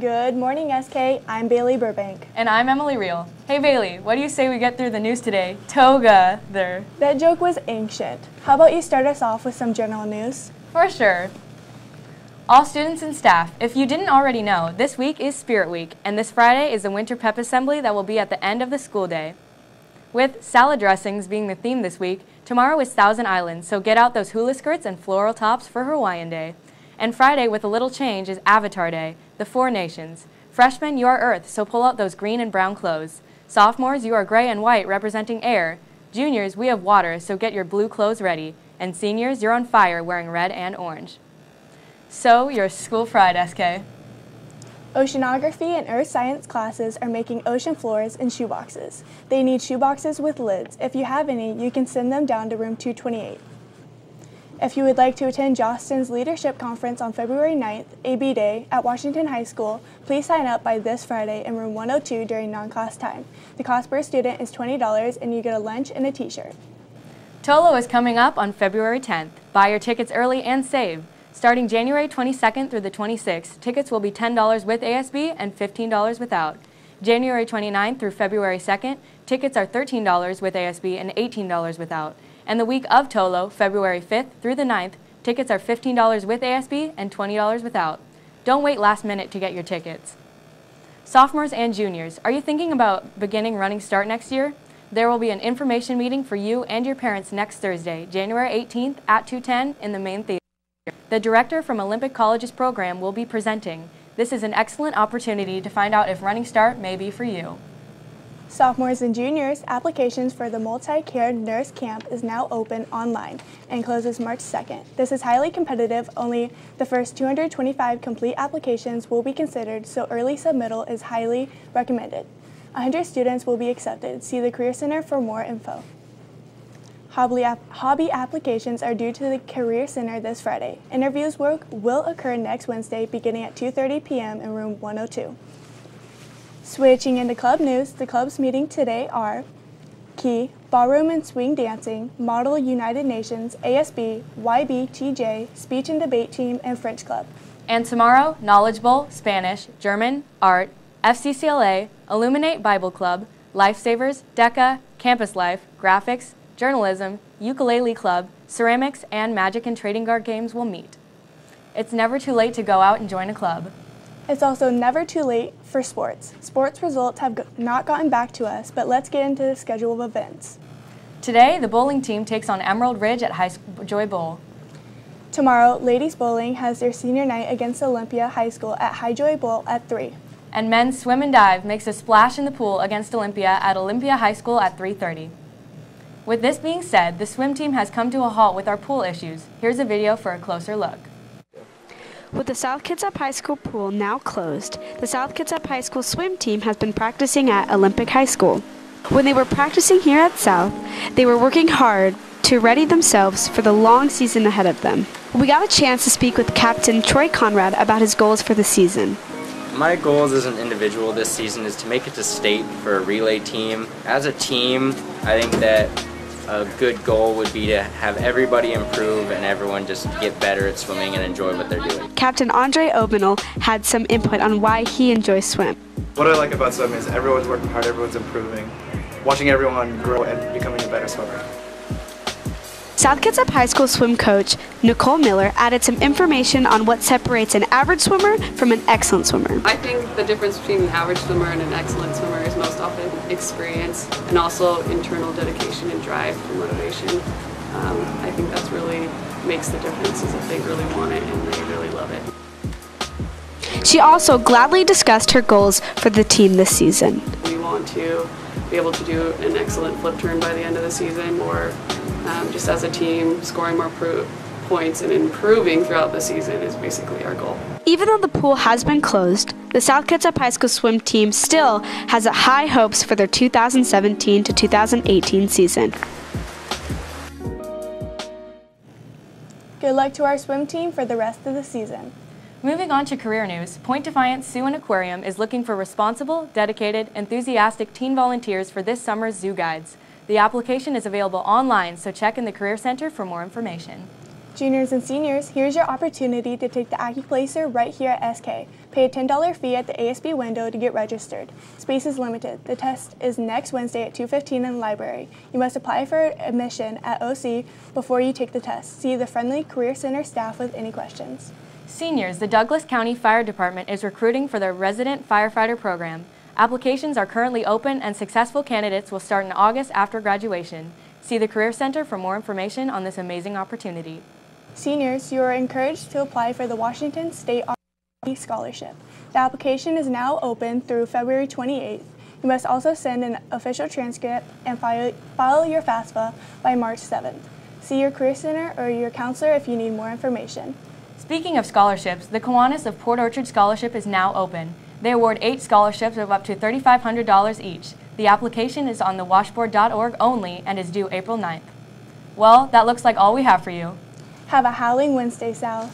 Good morning SK, I'm Bailey Burbank. And I'm Emily Reel. Hey Bailey, what do you say we get through the news today? Toga there. That joke was ancient. How about you start us off with some general news? For sure. All students and staff, if you didn't already know, this week is Spirit Week, and this Friday is the Winter Pep Assembly that will be at the end of the school day. With salad dressings being the theme this week, tomorrow is Thousand Islands, so get out those hula skirts and floral tops for Hawaiian Day. And Friday, with a little change, is Avatar Day, the Four Nations. Freshmen, you are Earth, so pull out those green and brown clothes. Sophomores, you are gray and white, representing air. Juniors, we have water, so get your blue clothes ready. And seniors, you're on fire, wearing red and orange. So, your school fried, SK. Oceanography and earth science classes are making ocean floors in shoeboxes. They need shoeboxes with lids. If you have any, you can send them down to room 228. If you would like to attend Jostens Leadership Conference on February 9th, AB Day, at Washington High School, please sign up by this Friday in room 102 during non-class time. The cost per student is $20 and you get a lunch and a t-shirt. Tolo is coming up on February 10th. Buy your tickets early and save. Starting January 22nd through the 26th, tickets will be $10 with ASB and $15 without. January 29th through February 2nd, tickets are $13 with ASB and $18 without. And the week of Tolo, February 5th through the 9th, tickets are $15 with ASB and $20 without. Don't wait last minute to get your tickets. Sophomores and juniors, are you thinking about beginning running start next year? There will be an information meeting for you and your parents next Thursday, January 18th at 210 in the main theater. The director from Olympic College's program will be presenting. This is an excellent opportunity to find out if Running Start may be for you. Sophomores and juniors, applications for the MultiCare Nurse Camp is now open online and closes March 2nd. This is highly competitive. Only the first 225 complete applications will be considered, so early submittal is highly recommended. 100 students will be accepted. See the Career Center for more info. HOBY, HOBY applications are due to the Career Center this Friday. Interviews will, will occur next Wednesday beginning at 2.30 p.m. in room 102. Switching into club news, the clubs meeting today are Key, Ballroom and Swing Dancing, Model United Nations, ASB, YBTJ, Speech and Debate Team, and French Club. And tomorrow, Knowledge Bowl, Spanish, German, Art, FCCLA, Illuminate Bible Club, Lifesavers, DECA, Campus Life, Graphics, journalism, ukulele club, ceramics, and magic and trading card games will meet. It's never too late to go out and join a club. It's also never too late for sports. Sports results have not gotten back to us, but let's get into the schedule of events. Today, the bowling team takes on Emerald Ridge at High Joy Bowl. Tomorrow, ladies bowling has their senior night against Olympia High School at Hi-Joy Bowl at 3. And men's swim and dive makes a splash in the pool against Olympia at Olympia High School at 3.30. With this being said, the swim team has come to a halt with our pool issues. Here's a video for a closer look. With the South Kitsap High School pool now closed, the South Kitsap High School swim team has been practicing at Olympic High School. When they were practicing here at South, they were working hard to ready themselves for the long season ahead of them. We got a chance to speak with Captain Troy Conrad about his goals for the season. My goals as an individual this season is to make it to state for a relay team. As a team, I think that a good goal would be to have everybody improve and everyone just get better at swimming and enjoy what they're doing. Captain Andre Obenel had some input on why he enjoys swim. What I like about swimming is everyone's working hard, everyone's improving, watching everyone grow and becoming a better swimmer. South Kitsap High School swim coach Nicole Miller added some information on what separates an average swimmer from an excellent swimmer. I think the difference between an average swimmer and an excellent swimmer is most often experience and also internal dedication and drive and motivation. Um, I think that's really makes the difference is if they really want it and they really love it. She also gladly discussed her goals for the team this season. We want to be able to do an excellent flip turn by the end of the season or um, just as a team, scoring more points and improving throughout the season is basically our goal. Even though the pool has been closed, the South Kitsap High School swim team still has high hopes for their 2017 to 2018 season. Good luck to our swim team for the rest of the season. Moving on to career news, Point Defiance Zoo and Aquarium is looking for responsible, dedicated, enthusiastic teen volunteers for this summer's zoo guides. The application is available online, so check in the Career Center for more information. Juniors and seniors, here's your opportunity to take the AccuPlacer right here at SK. Pay a $10 fee at the ASB window to get registered. Space is limited. The test is next Wednesday at 2.15 in the library. You must apply for admission at OC before you take the test. See the Friendly Career Center staff with any questions. Seniors, the Douglas County Fire Department is recruiting for their resident firefighter program. Applications are currently open and successful candidates will start in August after graduation. See the Career Center for more information on this amazing opportunity. Seniors, you are encouraged to apply for the Washington State Opportunity Scholarship. The application is now open through February 28th. You must also send an official transcript and file, file your FAFSA by March 7th. See your Career Center or your counselor if you need more information. Speaking of scholarships, the Kiwanis of Port Orchard Scholarship is now open. They award eight scholarships of up to $3,500 each. The application is on the washboard.org only and is due April 9th. Well, that looks like all we have for you. Have a howling Wednesday, Sal.